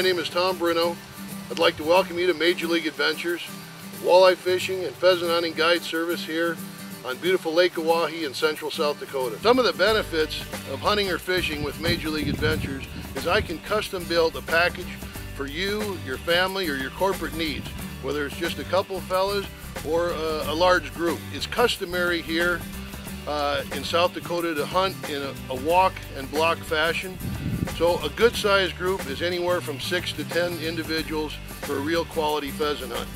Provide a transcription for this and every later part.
name is Tom Bruno. I'd like to welcome you to Major League Adventures, walleye fishing and pheasant hunting guide service here on beautiful Lake Oahe in central South Dakota. Some of the benefits of hunting or fishing with Major League Adventures is I can custom build a package for you, your family, or your corporate needs, whether it's just a couple fellas or a, a large group. It's customary here uh, in South Dakota to hunt in a, a walk and block fashion. So a good sized group is anywhere from six to 10 individuals for a real quality pheasant hunt.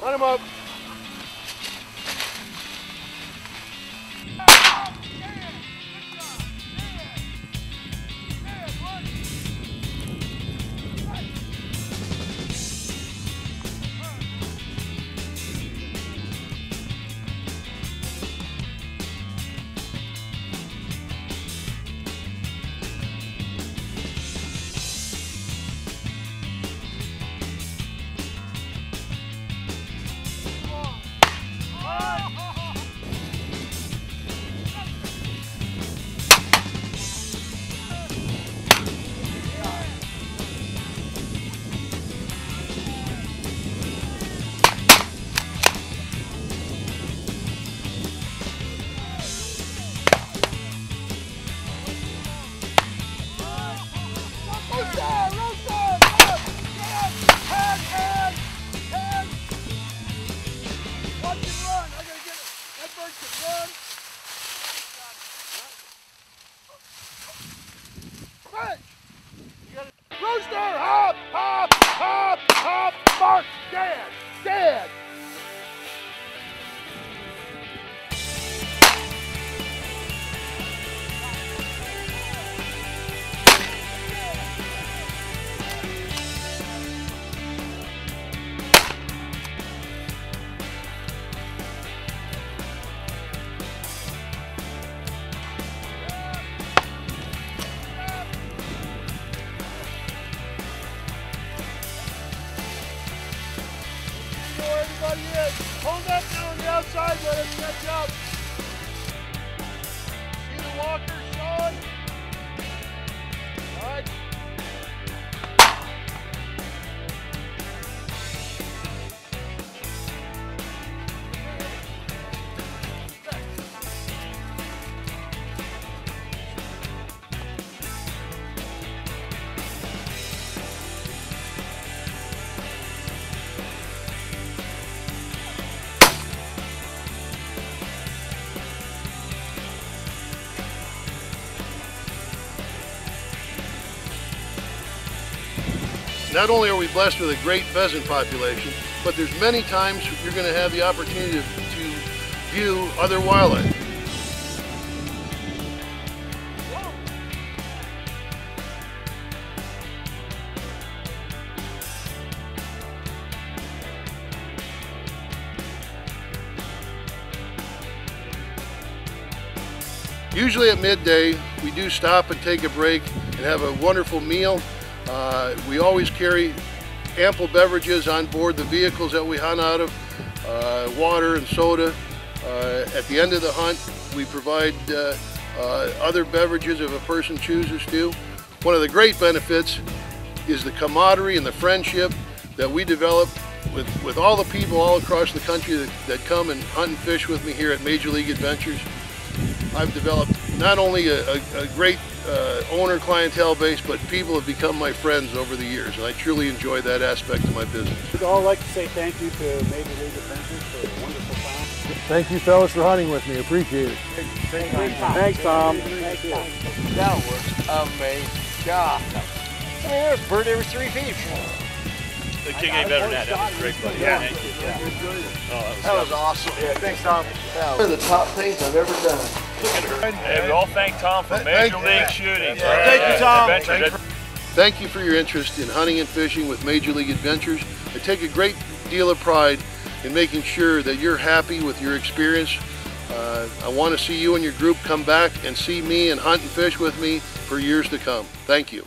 Line him up. Hold up now on the outside, let us catch up. Not only are we blessed with a great pheasant population, but there's many times you're going to have the opportunity to, view other wildlife. Usually at midday, we do stop and take a break and have a wonderful meal. Uh, we always carry ample beverages on board the vehicles that we hunt out of, uh, water and soda. Uh, at the end of the hunt, we provide uh, uh, other beverages if a person chooses to. One of the great benefits is the camaraderie and the friendship that we develop with, with all the people all across the country that, that come and hunt and fish with me here at Major League Adventures. I've developed not only a, a, a great uh, owner clientele base, but people have become my friends over the years, and I truly enjoy that aspect of my business. We'd all like to say thank you to Major League Adventures for a wonderful time. Thank you fellas for hunting with me. Appreciate it. Thanks, Tom. Thank you. That was amazing. God. I mean, there's a bird every three feet. The king ain't better than that. That was great, buddy. Yeah. Thank you. Oh, that was, That was awesome. Yeah, thanks, Tom. That One of the top things I've ever done. Hey, we all thank Tom for Major League Shooting. for, Thank you, Tom. Thank you for your interest in hunting and fishing with Major League Adventures. I take a great deal of pride in making sure that you're happy with your experience Uh, I want to see you and your group come back and see me and hunt and fish with me for years to come. Thank you.